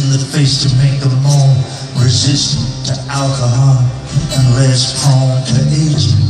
in the face to make them more resistant to alcohol and less prone to aging.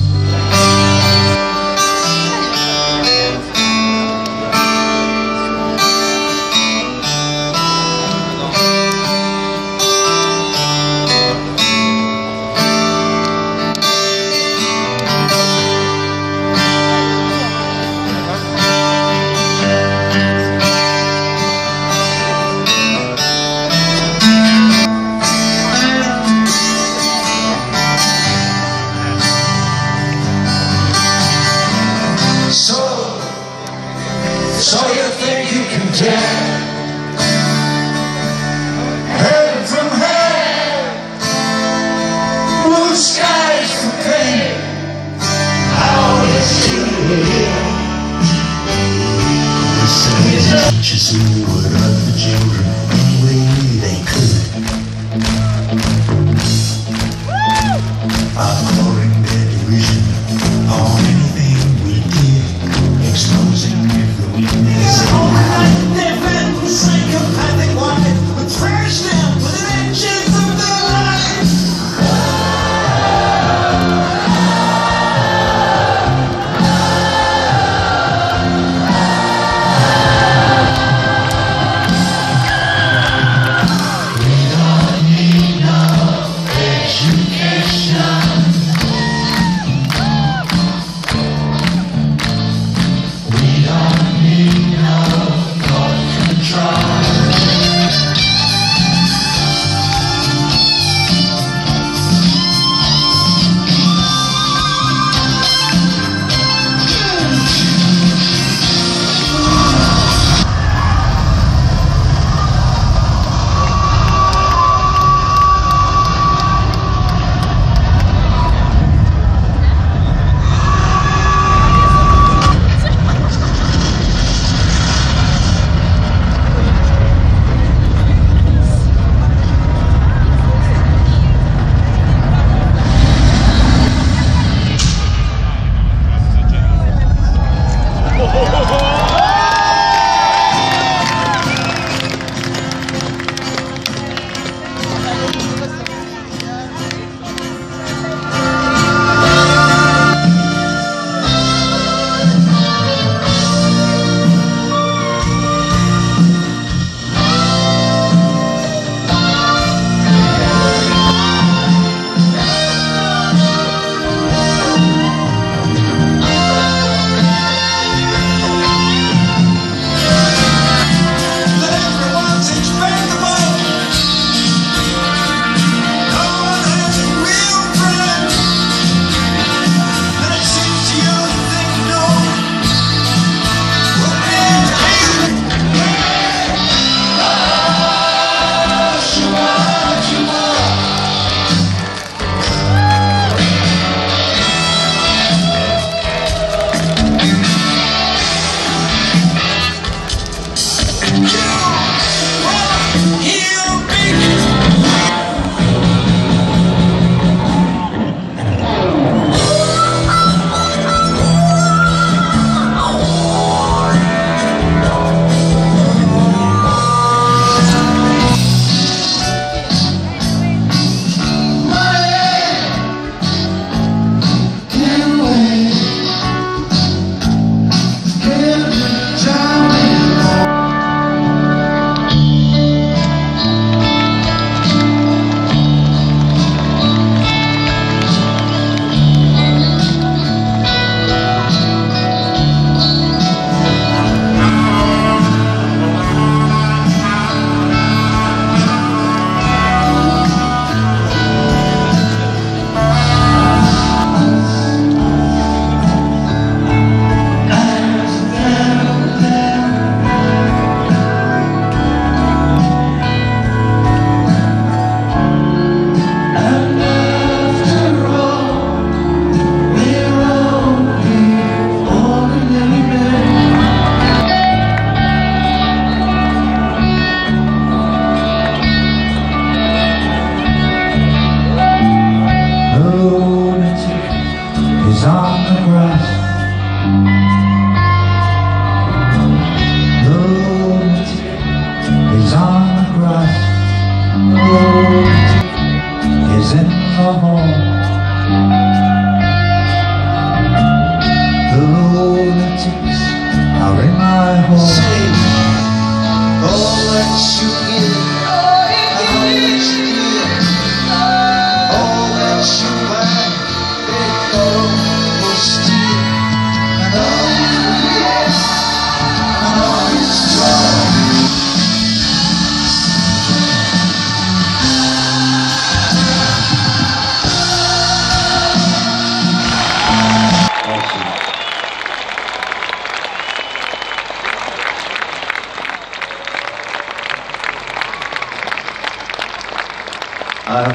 Just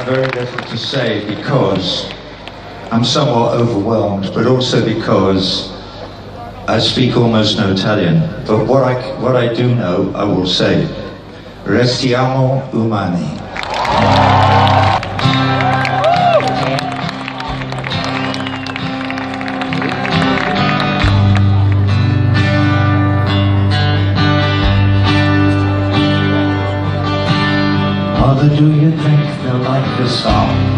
very little to say because I'm somewhat overwhelmed, but also because I speak almost no Italian. But what I, what I do know, I will say. Restiamo umani. Do you this song?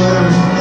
word